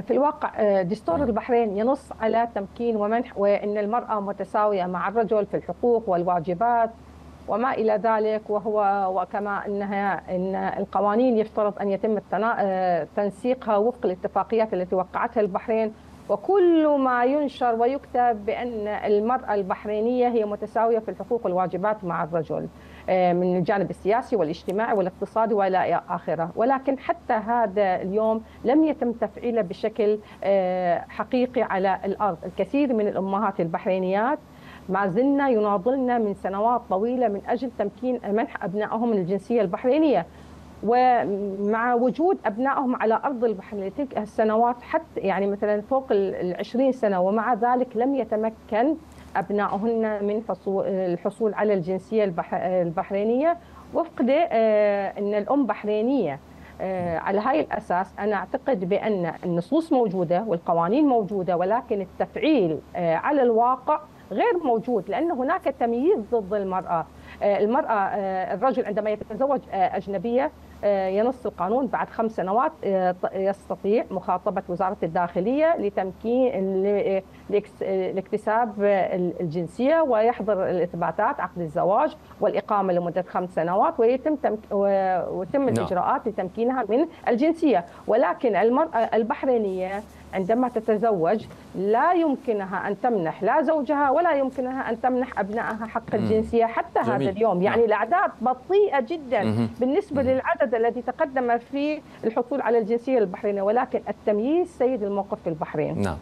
في الواقع دستور البحرين ينص على تمكين ومنح وإن المرأة متساوية مع الرجل في الحقوق والواجبات وما إلى ذلك وهو وكما إنها إن القوانين يفترض أن يتم تنسيقها وفق الاتفاقيات التي وقعتها البحرين وكل ما ينشر ويكتب بأن المرأة البحرينية هي متساوية في الحقوق والواجبات مع الرجل من الجانب السياسي والاجتماعي والاقتصادي والى آخره، ولكن حتى هذا اليوم لم يتم تفعيله بشكل حقيقي على الأرض، الكثير من الأمهات البحرينيات ما زلنا يناضلن من سنوات طويلة من أجل تمكين منح أبنائهم الجنسية البحرينية. ومع وجود أبنائهم على أرض البحرين تلك السنوات حتى يعني مثلا فوق ال 20 سنة ومع ذلك لم يتمكن أبنائهن من الحصول على الجنسية البحرينية. وفق إن الأم بحرينية على هاي الأساس أنا أعتقد بأن النصوص موجودة والقوانين موجودة ولكن التفعيل على الواقع غير موجود لأن هناك تمييز ضد المرأة. المرأة الرجل عندما يتزوج أجنبية ينص القانون بعد خمس سنوات يستطيع مخاطبة وزارة الداخلية لتمكين لاكتساب الجنسية ويحضر الإثباتات عقد الزواج والإقامة لمدة خمس سنوات ويتم ويتم الإجراءات لتمكينها من الجنسية. ولكن المرأة البحرينية عندما تتزوج لا يمكنها أن تمنح لا زوجها ولا يمكنها أن تمنح أبنائها حق الجنسية حتى جميل. هذا اليوم، يعني الأعداد بطيئة جدا بالنسبة للعدد الذي تقدم في الحصول على الجنسية البحرينية ولكن التمييز سيد الموقف في البحرين. نعم.